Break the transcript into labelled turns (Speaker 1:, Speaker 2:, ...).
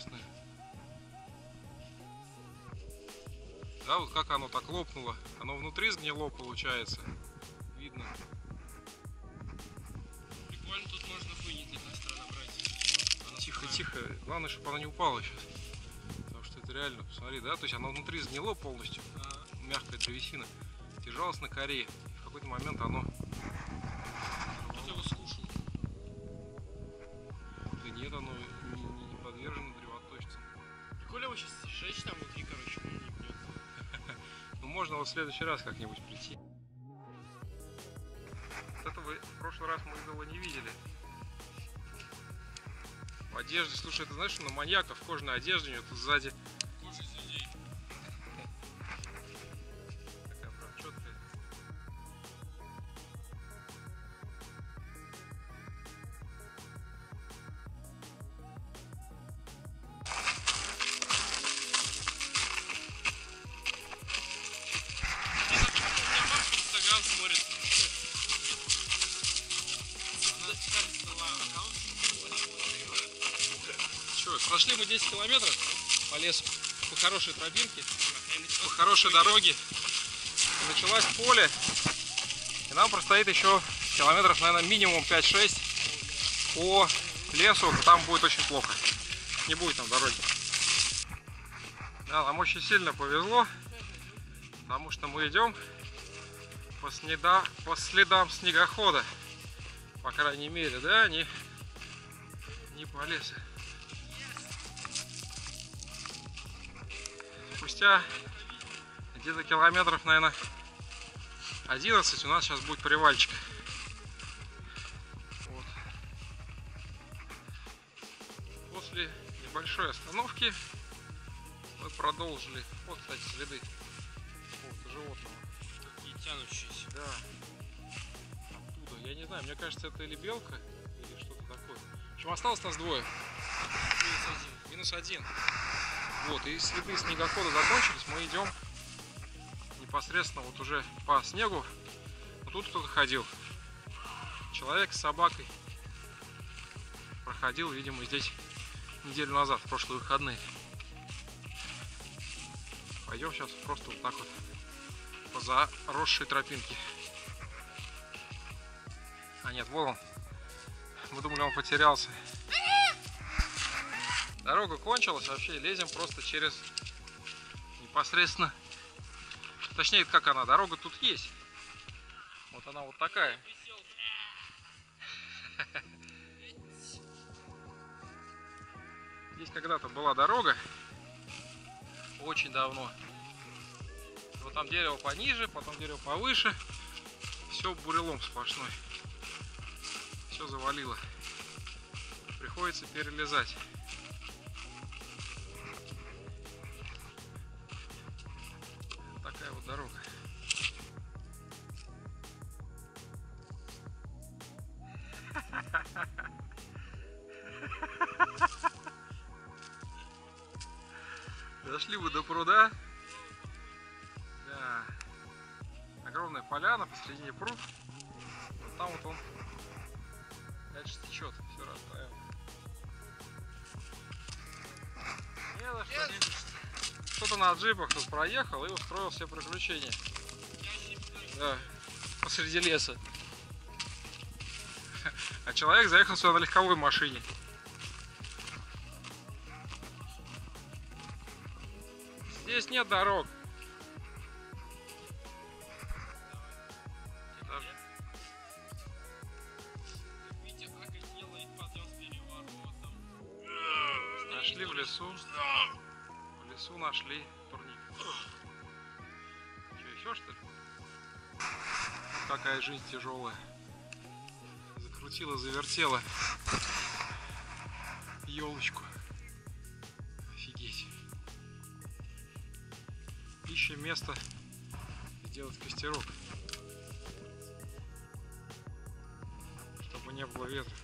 Speaker 1: интересное. Да, вот как оно так лопнуло. Оно внутри сгнило, получается. Видно.
Speaker 2: Прикольно, тут можно хуйнить одной набрать. Она
Speaker 1: тихо,
Speaker 2: такая...
Speaker 1: тихо. Главное, чтобы она не упала сейчас. Потому что это реально, посмотри, да? То есть оно внутри сгнило полностью.
Speaker 2: А.
Speaker 1: Мягкая древесина. Держалась на коре. В какой-то момент оно В следующий раз как-нибудь прийти. Вот это вы в прошлый раз мы идола не видели. В одежде, слушай, это знаешь, на маньяка в кожаной одежде у него тут сзади Че, прошли мы 10 километров по лесу, по хорошей тропинке, по хорошей дороге. Началось поле. И нам предстоит еще километров, наверное, минимум 5-6 по лесу. Там будет очень плохо. Не будет там дороги. Да, нам очень сильно повезло, потому что мы идем по, снеда- по следам снегохода. По крайней мере, да, не, не по лесу. Спустя где-то километров, наверное, 11 у нас сейчас будет привальчик. Вот. После небольшой остановки мы продолжили. Вот, кстати, следы какого-то животного.
Speaker 2: Такие тянущиеся.
Speaker 1: Да. Оттуда. Я не знаю, мне кажется, это или белка, или что-то такое. В общем, осталось нас двое.
Speaker 2: Минус один.
Speaker 1: Минус один. Вот, и следы снегохода закончились. Мы идем непосредственно вот уже по снегу. Вот тут кто-то ходил. Человек с собакой проходил, видимо, здесь неделю назад, в прошлые выходные. Пойдем сейчас просто вот так вот по заросшей тропинке. А нет, вон он. Мы думали, он потерялся. Дорога кончилась, вообще лезем просто через непосредственно. Точнее, как она, дорога тут есть. Вот она вот такая. Здесь когда-то была дорога. Очень давно. Вот там дерево пониже, потом дерево повыше. Все бурелом сплошной. Все завалило. Приходится перелезать. Вот дорога. Дошли мы до пруда. Да. Огромная поляна, посередине пруд. На джипах тут проехал и устроил все приключения. Да, посреди леса. А человек заехал сюда на легковой машине. Здесь нет дорог. Нашли в лесу. В лесу нашли турник. Че, еще что ли? Какая жизнь тяжелая. Закрутила, завертела. Елочку. Офигеть. Ищем место сделать костерок. Чтобы не было ветра.